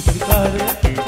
simplificar